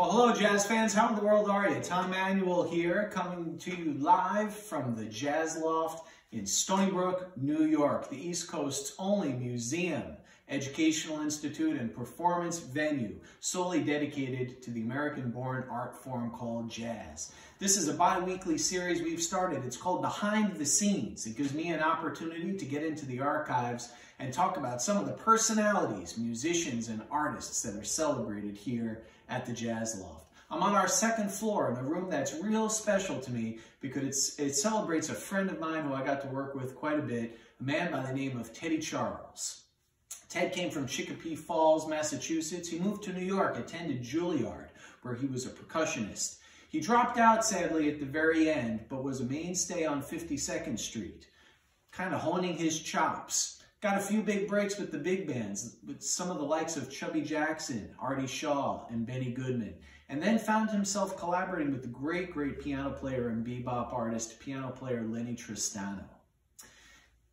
Well, hello, jazz fans. How in the world are you? Tom Manuel here, coming to you live from the Jazz Loft in Stony Brook, New York, the East Coast's only museum, educational institute, and performance venue solely dedicated to the American-born art form called jazz. This is a bi-weekly series we've started. It's called Behind the Scenes. It gives me an opportunity to get into the archives and talk about some of the personalities, musicians, and artists that are celebrated here at the Jazz Loft. I'm on our second floor in a room that's real special to me because it celebrates a friend of mine who I got to work with quite a bit, a man by the name of Teddy Charles. Ted came from Chicopee Falls, Massachusetts. He moved to New York, attended Juilliard, where he was a percussionist. He dropped out, sadly, at the very end, but was a mainstay on 52nd Street, kind of honing his chops. Got a few big breaks with the big bands, with some of the likes of Chubby Jackson, Artie Shaw, and Benny Goodman, and then found himself collaborating with the great, great piano player and bebop artist, piano player Lennie Tristano.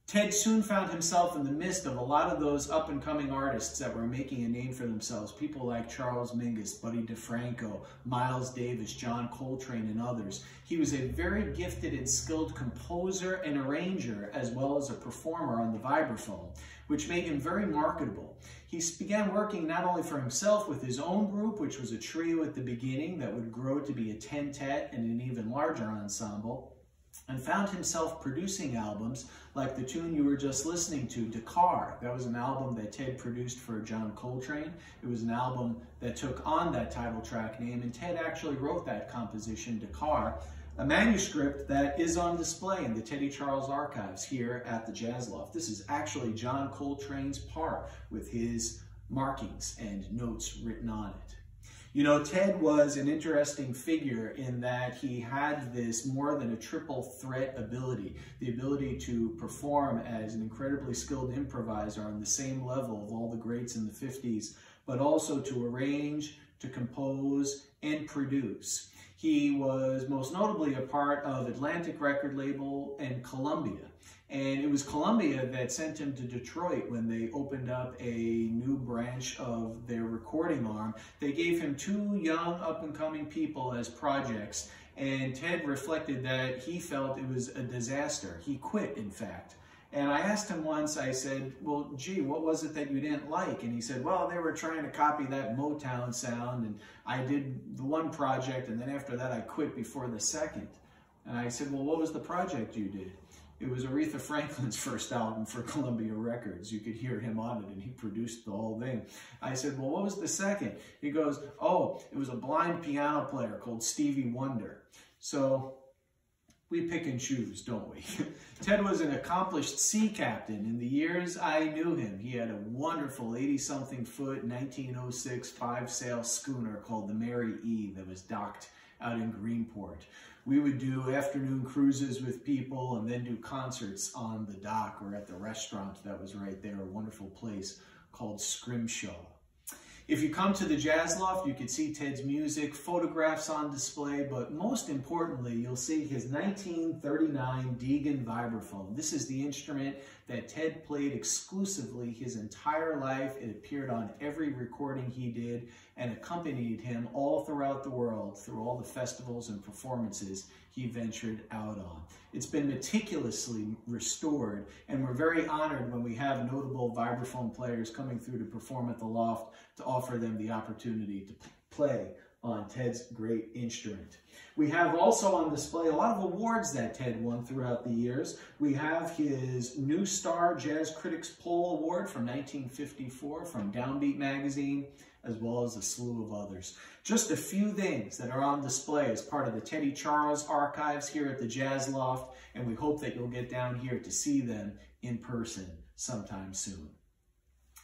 Ted soon found himself in the midst of a lot of those up-and-coming artists that were making a name for themselves. People like Charles Mingus, Buddy DeFranco, Miles Davis, John Coltrane, and others. He was a very gifted and skilled composer and arranger, as well as a performer on the vibraphone, which made him very marketable. He began working not only for himself with his own group, which was a trio at the beginning that would grow to be a tentet and an even larger ensemble, and found himself producing albums like the tune you were just listening to, Dakar. That was an album that Ted produced for John Coltrane. It was an album that took on that title track name, and Ted actually wrote that composition, Dakar, a manuscript that is on display in the Teddy Charles archives here at the Jazz Loft. This is actually John Coltrane's part with his markings and notes written on it. You know, Ted was an interesting figure in that he had this more than a triple threat ability, the ability to perform as an incredibly skilled improviser on the same level of all the greats in the 50s, but also to arrange, to compose, and produce. He was most notably a part of Atlantic record label and Columbia. And it was Columbia that sent him to Detroit when they opened up a new branch of their recording arm. They gave him two young up and coming people as projects. And Ted reflected that he felt it was a disaster. He quit, in fact. And I asked him once, I said, well, gee, what was it that you didn't like? And he said, well, they were trying to copy that Motown sound. And I did the one project. And then after that, I quit before the second. And I said, well, what was the project you did? It was Aretha Franklin's first album for Columbia Records. You could hear him on it and he produced the whole thing. I said, well, what was the second? He goes, oh, it was a blind piano player called Stevie Wonder. So we pick and choose, don't we? Ted was an accomplished sea captain. In the years I knew him, he had a wonderful 80-something foot 1906 five-sail schooner called the Mary E that was docked out in Greenport. We would do afternoon cruises with people and then do concerts on the dock or at the restaurant that was right there, a wonderful place called Scrimshaw. If you come to the Jazz Loft, you can see Ted's music, photographs on display, but most importantly, you'll see his 1939 Deagan vibraphone. This is the instrument that Ted played exclusively his entire life. It appeared on every recording he did and accompanied him all throughout the world through all the festivals and performances he ventured out on. It's been meticulously restored, and we're very honored when we have notable vibraphone players coming through to perform at the Loft to offer them the opportunity to play on Ted's great instrument. We have also on display a lot of awards that Ted won throughout the years. We have his New Star Jazz Critics Poll Award from 1954 from Downbeat Magazine, as well as a slew of others. Just a few things that are on display as part of the Teddy Charles archives here at the Jazz Loft, and we hope that you'll get down here to see them in person sometime soon.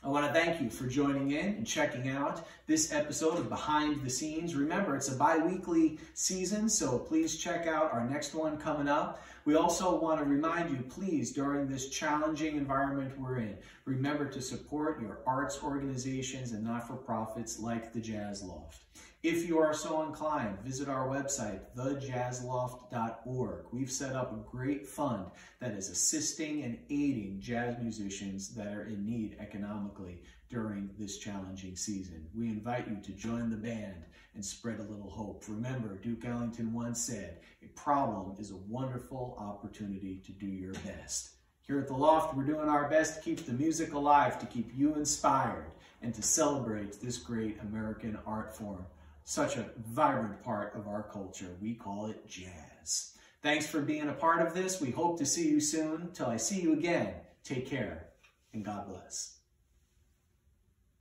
I want to thank you for joining in and checking out this episode of Behind the Scenes. Remember, it's a bi-weekly season, so please check out our next one coming up. We also want to remind you, please, during this challenging environment we're in, remember to support your arts organizations and not-for-profits like the Jazz Loft. If you are so inclined, visit our website, thejazzloft.org. We've set up a great fund that is assisting and aiding jazz musicians that are in need economically during this challenging season. We invite you to join the band and spread a little hope. Remember, Duke Ellington once said, a problem is a wonderful opportunity to do your best. Here at The Loft, we're doing our best to keep the music alive, to keep you inspired, and to celebrate this great American art form. Such a vibrant part of our culture. We call it jazz. Thanks for being a part of this. We hope to see you soon. Till I see you again, take care and God bless.